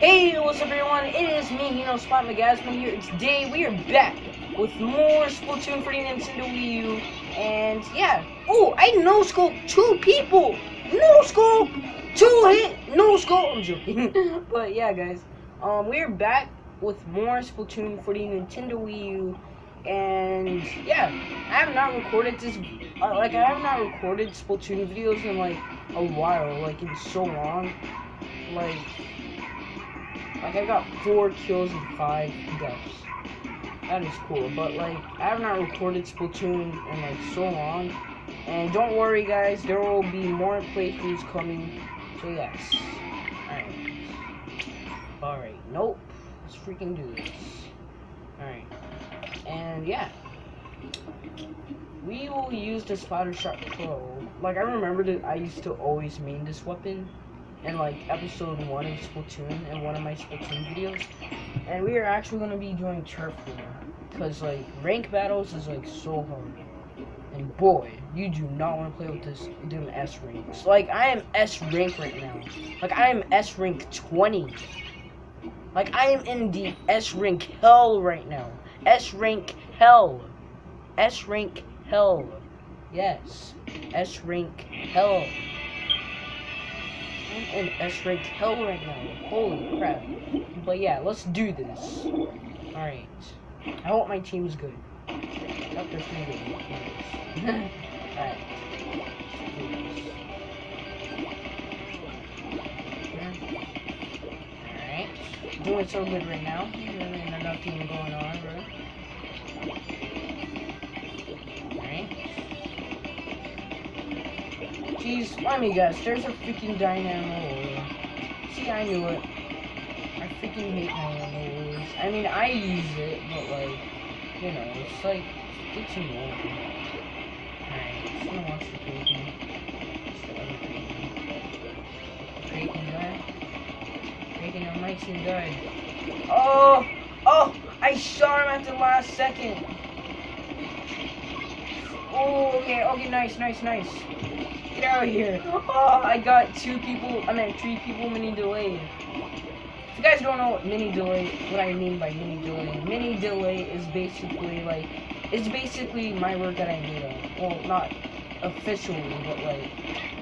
Hey, what's up everyone? It is me, you know, Splatmagazma here. and Today we are back with more Splatoon for the Nintendo Wii U. And yeah. Oh, I no scope two people! No scope! Two hit! No scope! I'm joking. but yeah, guys. Um, we are back with more Splatoon for the Nintendo Wii U. And yeah, I have not recorded this, uh, like, I have not recorded Splatoon videos in like a while, like, in so long. Like, like I got four kills and five deaths. That is cool. But like I have not recorded Splatoon in like so long. And don't worry guys, there will be more playthroughs coming. So yes. Alright. Alright. Nope. Let's freaking do this. Alright. And yeah. We will use the Splattershot Pro. Like I remember that I used to always main this weapon in like episode one of Splatoon in one of my Splatoon videos. And we are actually gonna be doing turf war. Cause like rank battles is like so hard. And boy, you do not want to play with this them S ranks. Like I am S rank right now. Like I am S rank 20. Like I am in the S rank hell right now. S rank hell. S rank hell. Yes. S rank hell in S rank hell right now. Holy crap. But yeah, let's do this. Alright. I hope my team's good. Yep, they're pretty good. Alright. Alright. Doing so good right now. Really nothing going on, bro. Jeez, let me guess. There's a freaking dynamo. See, I knew it. I freaking hate dynamos. I mean, I use it, but like, you know, it's like, it's annoying. Alright, someone wants to create me. It's the Kraken. Kraken guy. Oh! Oh! I shot him at the last second! Oh, okay, okay, nice, nice, nice. Get out of here. Oh, I got two people, I meant three people mini delay. If you guys don't know what mini delay, what I mean by mini delay, mini delay is basically like, it's basically my work that I made Well, not officially, but like,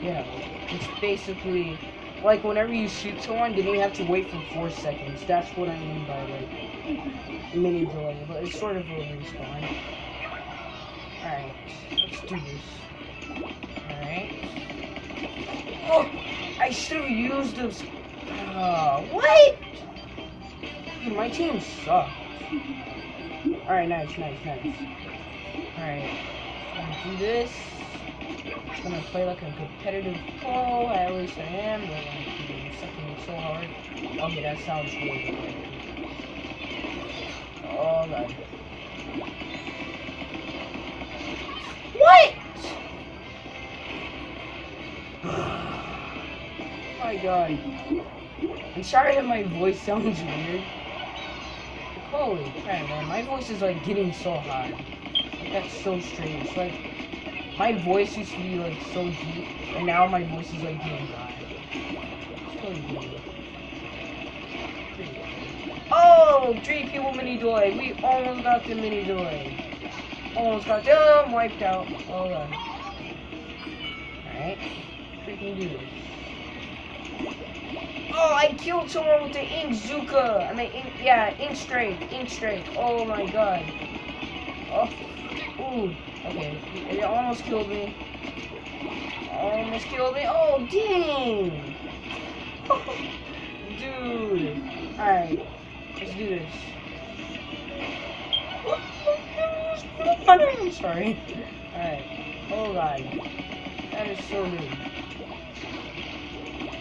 you know, it's basically, like whenever you shoot someone, then you have to wait for four seconds. That's what I mean by like, mini delay, but it's sort of a respawn. Alright, let's do this. Oh, I should have used those. Uh, what? Dude, my team sucks. Alright, nice, nice, nice. Alright, I'm gonna do this. I'm gonna play like a competitive pro. At least I am, but I'm sucking so hard. Okay, that sounds good. Oh god. What? My god. I'm sorry that my voice sounds weird. Holy crap, man. My voice is like getting so high. That's so strange. Like, my voice used to be like so deep, and now my voice is like getting high. Oh, three people mini delay. We almost got the mini delay. Almost got them wiped out. Hold on. Alright. Freaking do this. Oh, I killed someone with the Inkzooka. I mean, yeah, ink strike, ink strike. Oh my god. Oh, ooh. Okay, it almost killed me. Almost killed me. Oh, dang. Dude. Alright, let's do this. I'm sorry. Alright. Oh god. That is so good.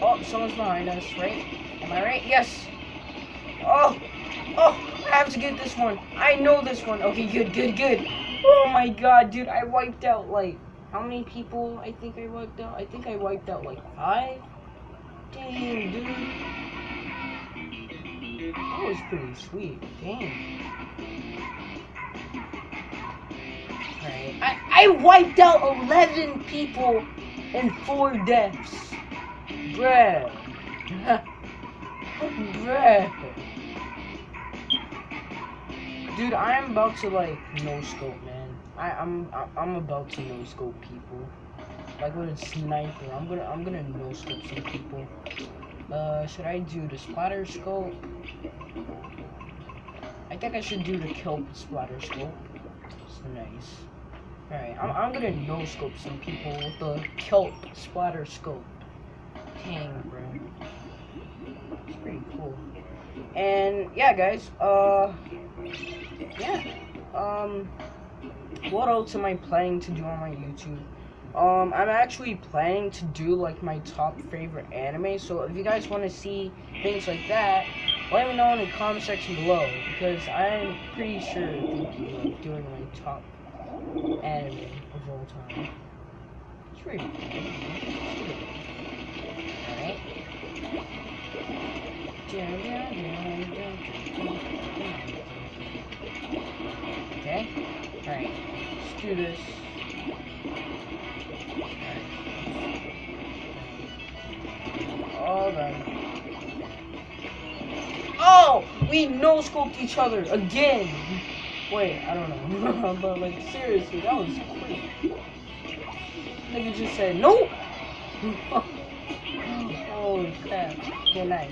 Oh, someone's behind us, right? Am I right? Yes. Oh, oh, I have to get this one. I know this one. Okay, good, good, good. Oh my god, dude, I wiped out like, how many people I think I wiped out? I think I wiped out like five. Dang, dude. That was pretty sweet. Right. I, I wiped out 11 people and 4 deaths. Bruh. Bruh. Dude, I am about to like no scope, man. I, I'm I'm about to no scope people. Like with a sniper, I'm gonna I'm gonna no scope some people. Uh, should I do the splatter scope? I think I should do the kelp splatter scope. It's nice. Alright, I'm, I'm gonna no scope some people with the kelp splatter scope. Dang, bro. It's pretty cool. And yeah, guys. Uh, yeah. Um, what else am I planning to do on my YouTube? Um, I'm actually planning to do like my top favorite anime. So if you guys want to see things like that, let me know in the comment section below because I'm pretty sure thinking of doing my top anime of all time. It's cool. Alright. Okay. Alright. Let's do this. All done. Oh! We no scoped each other again! Wait, I don't know. but like seriously, that was quick. Nigga just said nope! Holy oh, crap. Good night.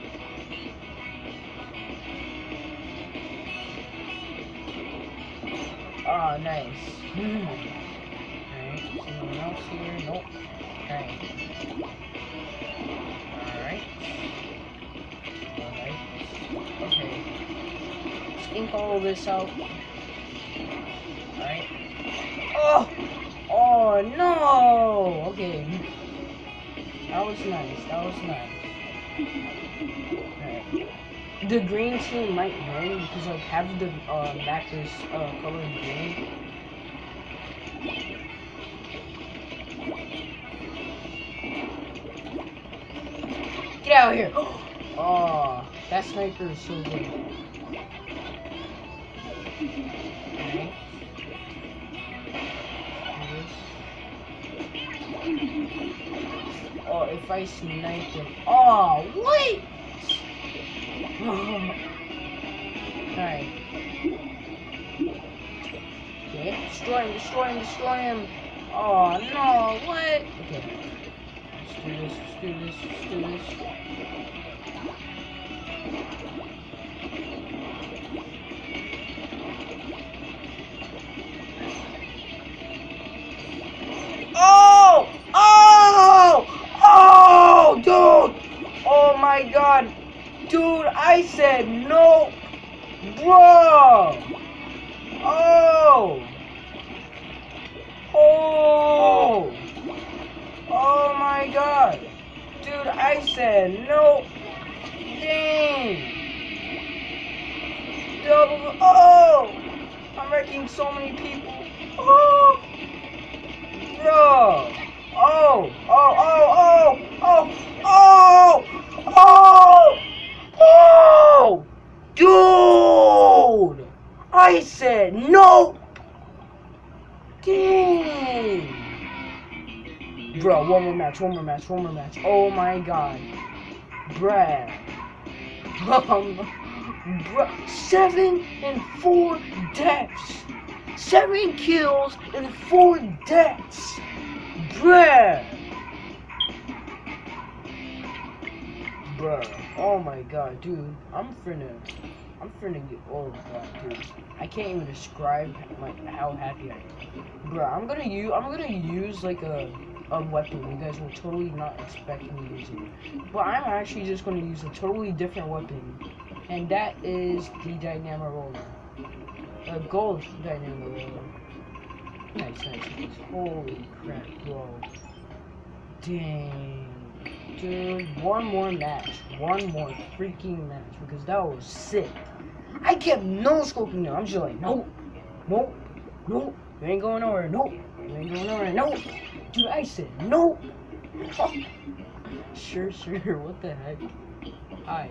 Oh, nice. Hmm. Alright, anyone else here? Nope. Alright. Alright. Alright. Okay. Let's ink all this out. Alright. Oh! Oh no! Okay. That was nice. That was nice. Alright. The green team might win because like have the uh, backers uh, color green. Get out of here! Oh, that sniper is so good. Oh, if I snipe him. Oh, wait! Alright. Okay, destroy him, destroy him, destroy him. Oh, no, what? Okay. Let's do this, let's do this, let's do this. Said no! Bro! Oh! Oh! Oh my god! Dude, I said no! Dang! Double. Oh! I'm wrecking so many people. Oh! Bro! Oh! Oh! Oh! Oh! Oh! Oh! Oh! Oh! Dude! I said no! Dang! Bro, one more match, one more match, one more match. Oh my god. Bruh. Um, bruh. Seven and four deaths. Seven kills and four deaths. Bruh. Bruh. Oh my god, dude. I'm finna. I'm finna get. Oh god, dude. I can't even describe like how happy I am. Bruh, I'm gonna use. I'm gonna use like a a weapon you guys were totally not expecting me using. But I'm actually just gonna use a totally different weapon, and that is the Dynamo Roller. A gold Dynamo Roller. Nice, nice, nice. Holy crap, bro. Dang. Dude, one more match. One more freaking match because that was sick. I kept no scoping them. I'm just like, nope, nope, nope. You ain't going nowhere. Nope. You ain't going nowhere. Nope. Dude, I said nope. sure, sure. What the heck? I.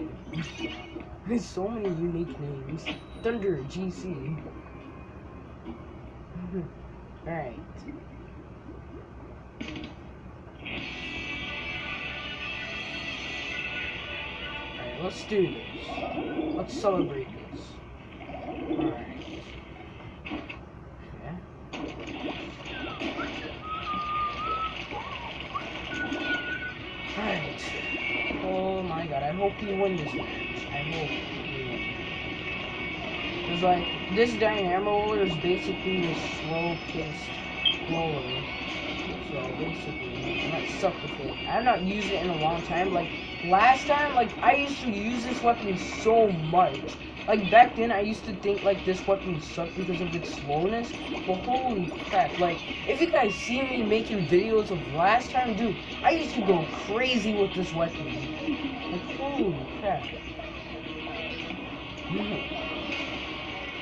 There's so many unique names. Thunder GC. Alright. Let's do this. Let's celebrate this. Alright. Alright. Oh my god, I hope you win this match. I hope you win. Because, like, this dynamo is basically a slow-paced blower. So, basically, I might suck with it. I've not used it in a long time. Like, last time, like, I used to use this weapon so much. Like, back then, I used to think, like, this weapon sucked because of its slowness. But holy crap, like, if you guys see me making videos of last time, dude, I used to go crazy with this weapon. Like, holy crap.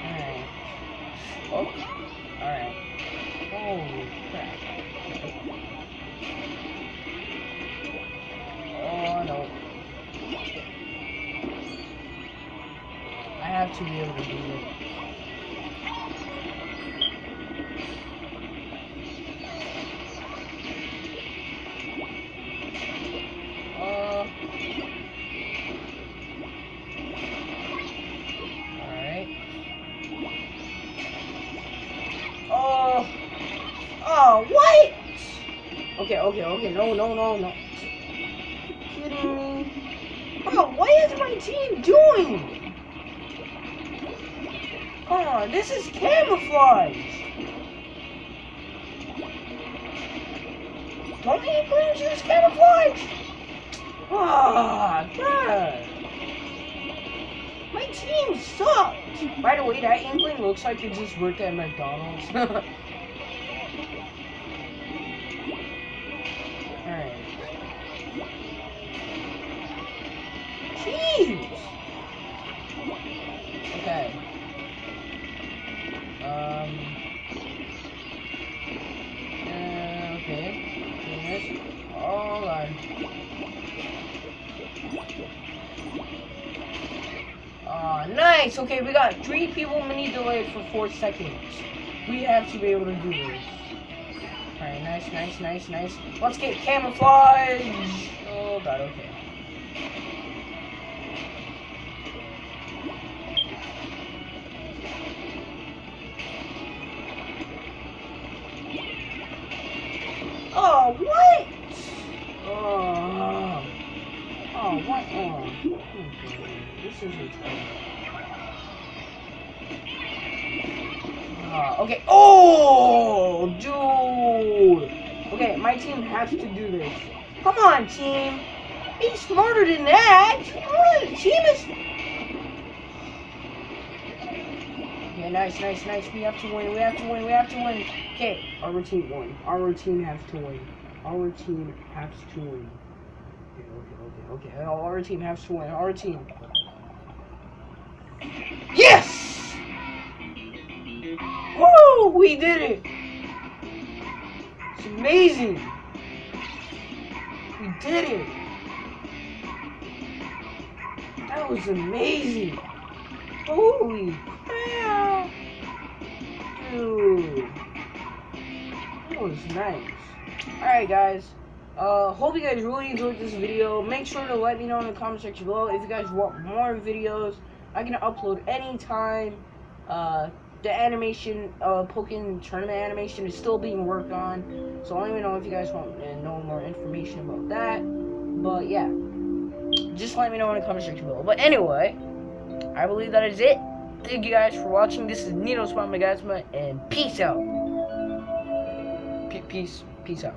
Alright. Oh. Alright. Holy have to be able to do it. Uh. Alright. Oh. Oh, what? Okay, okay, okay. No, no, no, no. kidding me? Oh, what is my team doing? Oh, this is camouflage. Don't you include use camouflage? Ah, God. My team sucks. By the way, that inkling looks like it just worked at McDonald's. Alright. Jeez. Okay, we got three people mini delay for four seconds. We have to be able to do this. Alright, nice, nice, nice, nice. Let's get camouflage! Oh god, okay. Ah, okay. Oh, dude. Okay, my team has to do this. Come on, team. Be smarter than that. Team is. Okay, nice, nice, nice. We have to win. We have to win. We have to win. Okay, our team won. Our team has to win. Our team has to win. Okay, okay, okay, okay. Our team has to win. Our team. We did it! It's amazing! We did it! That was amazing! Holy crap! Dude! That was nice. Alright guys, uh, hope you guys really enjoyed this video. Make sure to let me know in the comment section below if you guys want more videos. I can upload anytime. Uh, the animation, uh, Pokemon tournament animation is still being worked on. So let me know if you guys want to know more information about that. But yeah, just let me know in the comment section below. But anyway, I believe that is it. Thank you guys for watching. This is Nino Spot and peace out. P peace, peace out.